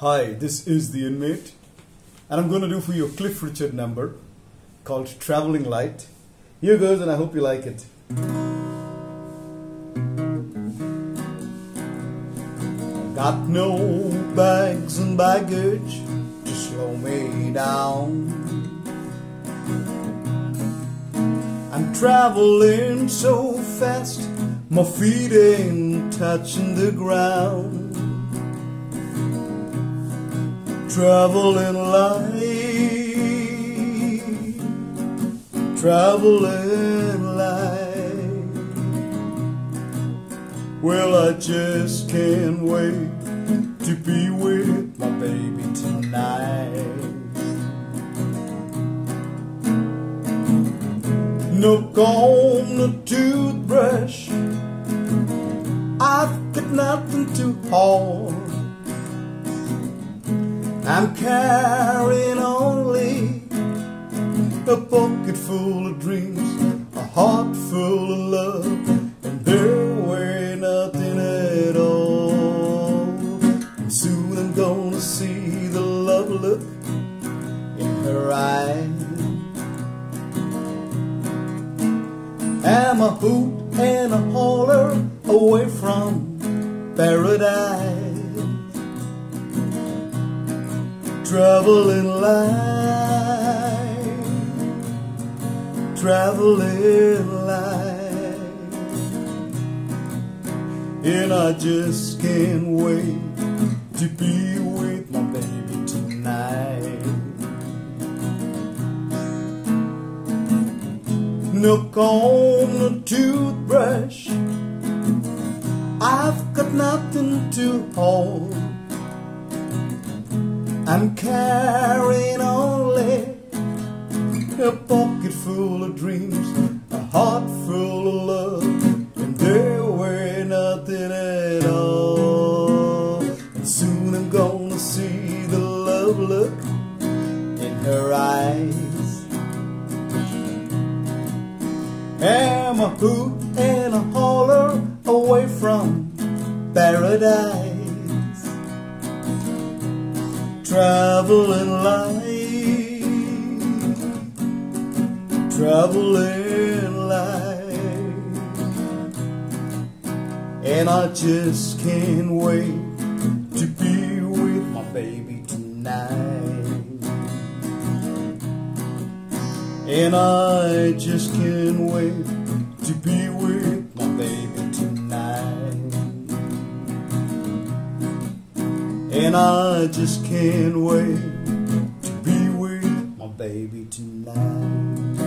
Hi, this is the inmate, and I'm going to do for you a Cliff Richard number called Traveling Light. Here goes, and I hope you like it. Got no bags and baggage to slow me down. I'm traveling so fast, my feet ain't touching the ground. Traveling light, traveling light. Well, I just can't wait to be with my baby tonight. No comb, no toothbrush. I've got nothing to haul. I'm carrying only a pocket full of dreams, a heart full of love, and there were nothing at all. And soon I'm gonna see the love look in her eyes. I'm a hoot and a holler away from paradise. Traveling light, traveling light, and I just can't wait to be with my baby tonight. No comb, no toothbrush, I've got nothing to hold. I'm carrying only a pocket full of dreams, a heart full of love, and there were nothing at all. And soon I'm gonna see the love look in her eyes. Am a hoot and a holler away from paradise traveling light, traveling light, and I just can't wait to be with my baby tonight. And I just can't wait to be with And I just can't wait to be with my baby tonight.